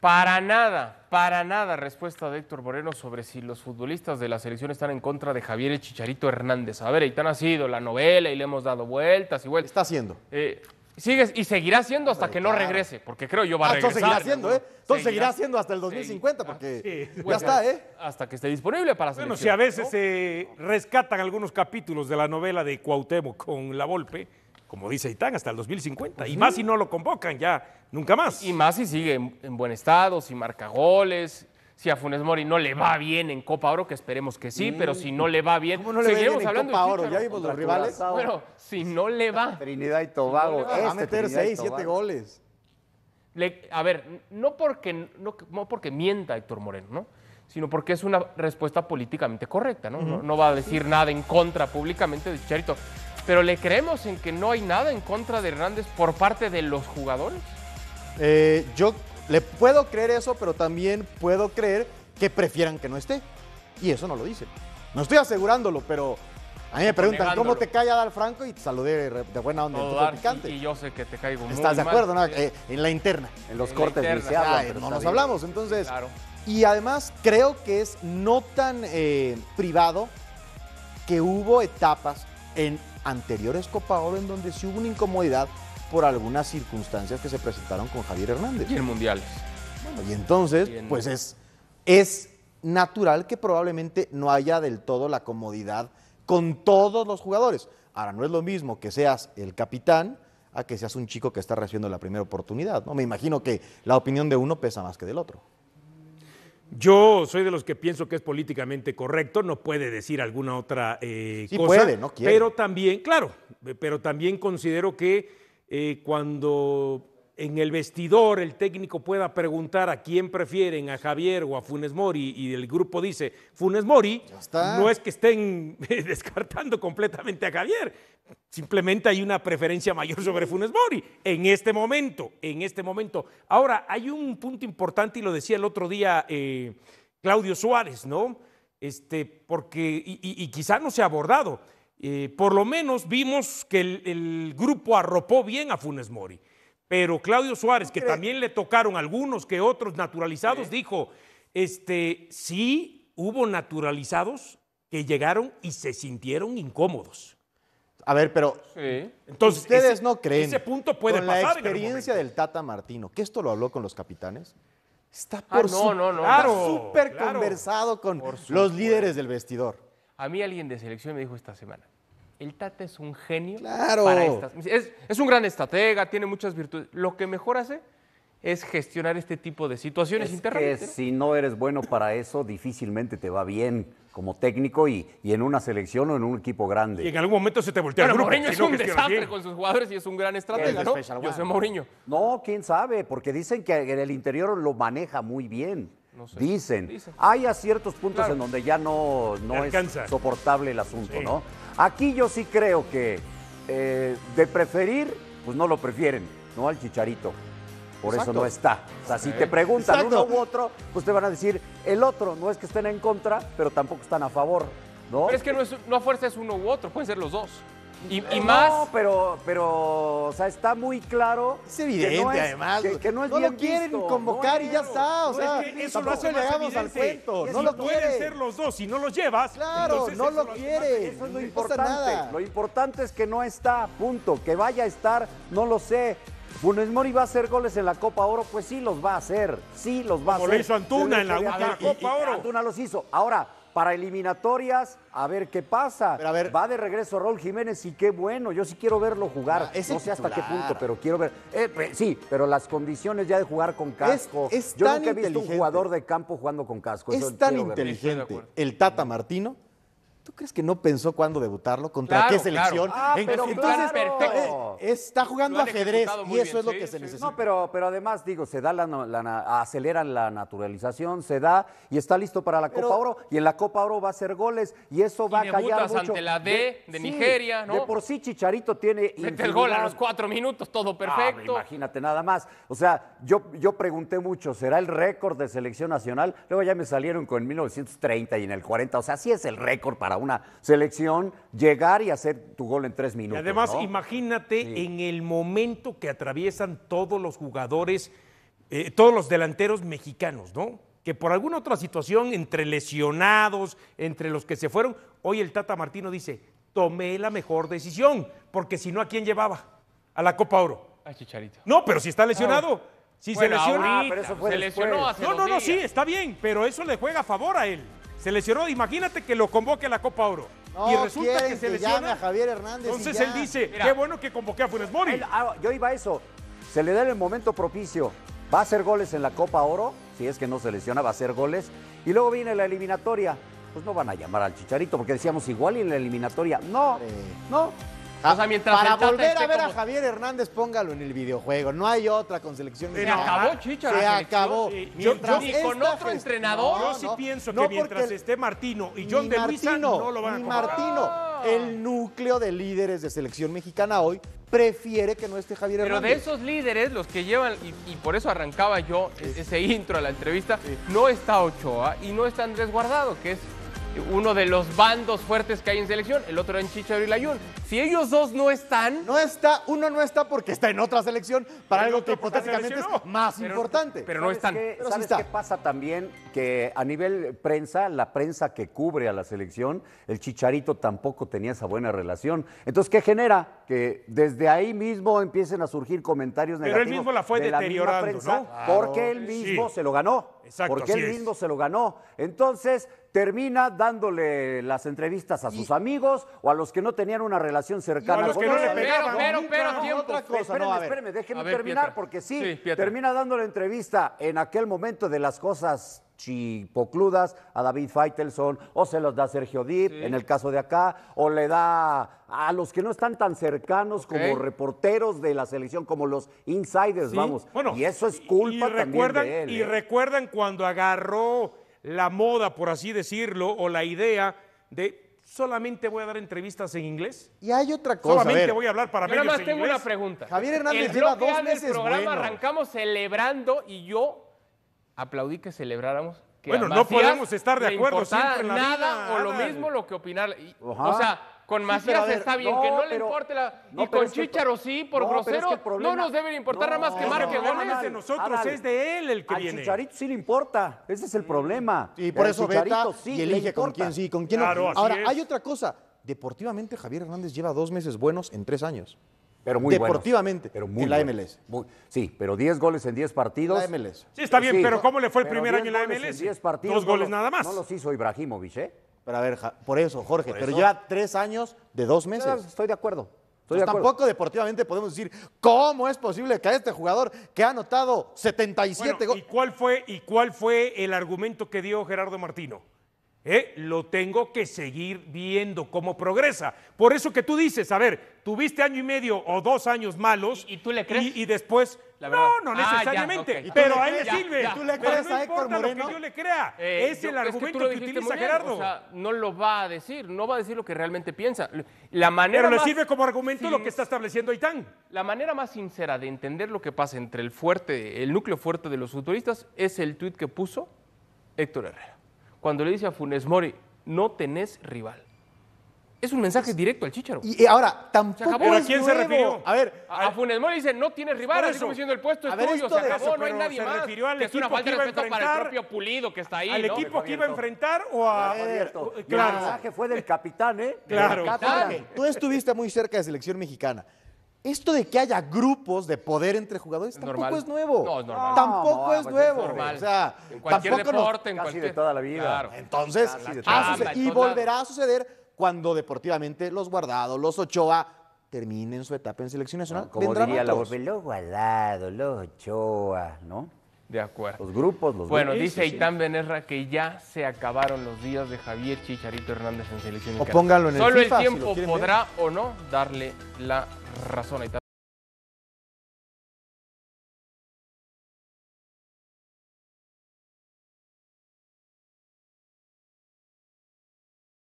Para nada, para nada respuesta de Héctor Moreno sobre si los futbolistas de la selección están en contra de Javier el Chicharito Hernández. A ver, Eitan ha sido la novela y le hemos dado vueltas y vueltas. Está haciendo. Eh, sigue y seguirá siendo hasta que no regrese, porque creo yo va a Ah, regresar. entonces seguirá haciendo, ¿eh? Entonces seguirá haciendo hasta el 2050, porque Sí. ya está, ¿eh? Hasta que esté disponible para Bueno, selección. si a veces se rescatan algunos capítulos de la novela de Cuauhtémoc con La Volpe, como dice Itán, hasta el 2050. Y más si no lo convocan, ya nunca más. Y más si sigue en, en buen estado, si marca goles, si a Funes Mori no le va bien en Copa Oro, que esperemos que sí, pero si no le va bien. ¿Cómo no le va bien seguiremos en Copa Oro? Ya vimos los rivales. Bueno, si no le va. Trinidad y Tobago. Va a este meter Trinidad y 6, 7 Tobago. goles. Le- a ver, no porque, no, no porque mienta Héctor Moreno, ¿no? sino porque es una respuesta políticamente correcta, ¿no? no, no va a decir nada en contra públicamente de Chicharito. Pero le creemos en que no hay nada en contra de Hernández por parte de los jugadores. Eh, yo le puedo creer eso, pero también puedo creer que prefieran que no esté. Y eso no lo dicen. No estoy asegurándolo, pero a mí me preguntan. ¿cómo te cae Adal Franco? Y te saludé de, buena onda, tu dar, picante. y, y yo sé que te caigo muy ¿Estás de mal. acuerdo? no? Eh, en la interna. En los En cortes interna, se pero no nos bien. hablamos, entonces. Claro. Y además creo que es no tan eh, privado que hubo etapas en anteriores Copa Oro en donde sí hubo una incomodidad por algunas circunstancias que se presentaron con Javier Hernández. Y en mundiales. Bueno, y entonces, pues es, es natural que probablemente no haya del todo la comodidad con todos los jugadores. Ahora, no es lo mismo que seas el capitán a que seas un chico que está recibiendo la primera oportunidad. ¿no? Me imagino que la opinión de uno pesa más que del otro. Yo soy de los que pienso que es políticamente correcto, no puede decir alguna otra eh, Sí cosa. puede, no quiere. Pero también, claro, pero también considero que eh, cuando en el vestidor el técnico pueda preguntar a quién prefieren, a Javier o a Funes Mori, y el grupo dice Funes Mori, no es que estén descartando completamente a Javier, simplemente hay una preferencia mayor sobre Funes Mori en este momento, en este momento. Ahora, hay un punto importante y lo decía el otro día eh, Claudio Suárez, ¿no? Este, porque, y, y- y quizá no se ha abordado, eh, por lo menos vimos que el, el grupo arropó bien a Funes Mori. Pero Claudio Suárez, que también le tocaron algunos que otros naturalizados, dijo, este, sí hubo naturalizados que llegaron y se sintieron incómodos. A ver, pero Sí. Entonces, ustedes ese- no creen Ese punto puede con pasar. la experiencia del Tata Martino, que esto lo habló con los capitanes. Está Ah, por no, su- no, no. está Claro, súper claro. conversado con los líderes del vestidor. A mí alguien de selección me dijo esta semana, el Tata es un genio Claro. para estas. Es, es un gran estratega, tiene muchas virtudes. Lo que mejor hace es gestionar este tipo de situaciones Es internas. que si no eres bueno para eso, difícilmente te va bien como técnico y, y en una selección o en un equipo Y grande. en algún momento se te voltea Bueno, el grupo. Mourinho es no un desastre bien. con sus jugadores y es un gran estratega, Es ¿no? One. Mourinho. No, quién sabe, porque dicen que en el interior lo maneja muy bien. No sé. Dicen. Dicen. Hay a ciertos puntos Claro. en donde ya no, no es soportable el asunto, Sí. ¿no? Aquí yo sí creo que eh, de preferir, pues no lo prefieren, ¿no? Al chicharito. Por eso no está. O sea, si te preguntan Exacto. uno u otro, pues te van a decir el otro. No es que estén en contra, pero tampoco están a favor, ¿no? Pero es que no, es, no a fuerza es uno u otro, pueden ser los dos. Y, y No, más, pero, pero, o sea, está muy claro. Es que evidente, no es- además. Que, que no es lo bien quieren visto, convocar no y ya es- está. O No, sea, es que eso lo hace le más al cuento. Si No lo pueden quiere. ser los dos, si no los llevas. Claro, no lo más quiere. Eso es lo No importante. nada. Lo importante es que no está, punto. Que vaya a estar, no lo sé. Funes Mori va a hacer goles en la Copa Oro, pues sí los va a hacer, sí los va a Como hacer. lo hizo Antuna en la viajar. Copa Oro. Antuna los hizo. Ahora, para eliminatorias, a ver qué pasa. Pero a ver- Va de regreso Raúl Jiménez y qué bueno. Yo sí quiero verlo jugar. Ah, es no sé hasta qué punto, pero quiero ver. Eh, sí, pero las condiciones ya de jugar con casco. es Yo tan nunca he visto un jugador de campo jugando con casco. Eso Es tan inteligente el Tata Martino. ¿Tú crees que no pensó cuándo debutarlo? ¿Contra Claro, qué selección? claro. Ah, En- pero entonces, claro. eh, está jugando ajedrez y eso bien, es lo sí, que se sí. necesita. No, pero, pero además, digo, se da la, la- la- aceleran la naturalización, se da y está listo para la Pero- Copa Oro. Y en la Copa Oro va a hacer goles y eso va a callar mucho. ante la D de Nigeria, ¿no? De por sí Chicharito tiene mete el gol a los cuatro minutos, todo Ah, perfecto. imagínate nada más. O sea, yo, yo pregunté mucho, ¿será el récord de selección nacional? Luego ya me salieron con 1930 y en el 40. O sea, sí es el récord para una selección llegar y hacer tu gol en tres Y minutos. además, ¿no? imagínate Sí. en el momento que atraviesan todos los jugadores eh, todos los delanteros mexicanos, ¿no? Que por alguna otra situación, entre lesionados, entre los que se fueron, hoy el Tata Martino dice, tomé la mejor decisión, porque si no, ¿a quién llevaba? A la Copa Oro. Ay, Chicharito. No, pero si está lesionado. Si Bueno, se lesiona. ahorita, pero eso fue se lesionó hace No, no, no, días. sí, está bien, pero eso le juega a favor a él. Se lesionó, imagínate que lo convoque a la Copa Oro. No, y resulta que se que llame lesiona. a Javier Hernández Entonces él dice, Mira. qué bueno que convoqué a Funes Mori. Él- ah, yo iba a eso. Se le da en el momento propicio. Va a hacer goles en la Copa Oro. Si es que no se lesiona, va a hacer goles. Y luego viene la eliminatoria. Pues no van a llamar al Chicharito porque decíamos igual y en la eliminatoria. No, no. Ah, O sea, mientras para volver a ver a como- Javier Hernández, póngalo en el videojuego. No hay otra con selección Se mexicana. acabó, Chicha, Se acabó. Sí, yo- Mientras yo- ni con otro entrenador. Yo sí pienso que no mientras porque- esté Martino y John de Luisa Martino, no lo van a ni. Martino, el núcleo de líderes de selección mexicana hoy prefiere que no esté Javier Pero de Hernández. esos líderes, los que llevan, y, y por eso arrancaba yo ese intro a la entrevista, no está Ochoa y no está Andrés Guardado, que es uno de los bandos fuertes que hay en selección, el otro en Chicharo y Layún. Si ellos dos no están, No está, uno no está porque está en otra selección para El algo otro que hipotéticamente es más Pero- importante. pero no ¿Sabes están. Pero ¿Sabes está. qué pasa también? Que a nivel prensa, la prensa que cubre a la selección, el Chicharito tampoco tenía esa buena relación. Entonces, ¿qué genera? Que desde ahí mismo empiecen a surgir comentarios Pero él negativos. mismo la fue de misma deteriorando, prensa, ¿no? Porque él mismo Sí. se lo ganó. Exacto, porque él es. mismo se lo ganó. Entonces, termina dándole las entrevistas a sus amigos o a los que no tenían una relación cercana Y a los con que no él. le pero, pegaban. pero, pero, No, tiempo. otra cosa, no, ver, terminar, Pietra. porque sí, Sí, termina dando la entrevista en aquel momento de las cosas chipocludas a David Feitelson, o se los da Sergio Dip, en el caso de acá, o le da a los que no están tan cercanos como reporteros de la selección, como los insiders, Sí. vamos. Bueno, y eso es culpa y también recuerdan, de él. Y ¿eh? recuerdan cuando agarró la moda, por así decirlo, o la idea de solamente voy a dar entrevistas en inglés. Y hay otra cosa. a Solamente ver, voy a hablar para Yo nada más en tengo inglés. una pregunta. Javier Hernández el lleva dos meses programa bueno. arrancamos celebrando y yo aplaudí que celebráramos. Que Bueno, no podemos estar de acuerdo siempre en la nada vida, o lo mismo lo que opinar. y-. O sea, con Macías ver, está bien, no, que no le importe la... no, y con es que el Chicharo sí, por no, pero es que grosero, problema- no nos debe importar nada más que marque goles. no es de nosotros, Adal, es de él el que Al viene. Chicharito sí le importa, ese es el problema. Y por eso veta sí y elige con quién sí, con quién Claro, no. Ahora, hay otra cosa. Deportivamente, Javier Hernández lleva dos meses buenos en tres años. Pero muy buenos. Deportivamente, pero muy en la. MLS. Muy- sí, pero 10 goles en 10 partidos. La MLS. Sí, está bien, Sí, pero ¿cómo le fue el primer 10 año en la MLS? 10 partidos, Dos goles nada más. No los hizo Ibrahimovic, ¿eh? Pero a ver, ja- por eso, Jorge, Por pero eso. lleva tres años de dos meses. Claro, Estoy de acuerdo. Estoy Entonces, de acuerdo. tampoco deportivamente podemos decir cómo es posible que a este jugador que ha anotado 77 Bueno, ¿y goles. cuál fue y cuál fue el argumento que dio Gerardo Martino? ¿Eh? Lo tengo que seguir viendo cómo progresa. Por eso que tú dices, a ver, tuviste año y medio o dos años malos. ¿Y- y tú le crees? Y, y después, La no, no Ah, ya, necesariamente. ok. ¿Y tú Pero le a él le sirve. Ya, ¿Tú le Pero crees no a Héctor importa lo Moreno? que yo le crea. Eh, es yo- el argumento que, utiliza bien, Gerardo. O sea, no lo va a decir, no va a decir lo que realmente piensa. La manera Pero le más- sirve como argumento lo que está estableciendo Aitán. La manera más sincera de entender lo que pasa entre el fuerte, el núcleo fuerte de los futbolistas es el tuit que puso Héctor Herrera. Cuando le dice a Funes Mori, no tenés rival. Es un mensaje directo al Chicharo. Y, ahora, tampoco acabó. ¿Pero a quién se refirió? A ver, A, a Funes Mori dice, no tienes rival, así como diciendo el puesto es ver, tuyo, se acabó, eso, no hay nadie se más. refirió al que es una falta de respeto para el propio Pulido que está ahí, ¿Al ¿no? equipo que iba a enfrentar o a.? Abierto. Y el Claro. mensaje fue del capitán, ¿eh? Claro. Capitán. Claro. tú estuviste muy cerca de selección mexicana. Esto de que haya grupos de poder entre jugadores Es tampoco normal. es nuevo. No, es normal. Tampoco No, es pues es nuevo. normal. O sea, en cualquier tampoco deporte, en casi cualquier... de toda la vida. Claro. Entonces, chamba, en y volverá a suceder cuando deportivamente los guardados, los Ochoa, terminen su etapa en selección nacional. Como la. Volpe, los guardados, los Ochoa, ¿no? De acuerdo. Los grupos, los Bueno, grupos. dice Aitán Benerra que ya se acabaron los días de Javier Chicharito Hernández en selección O pónganlo en el Solo FIFA, el tiempo ver. podrá o no darle la razón a Aitán.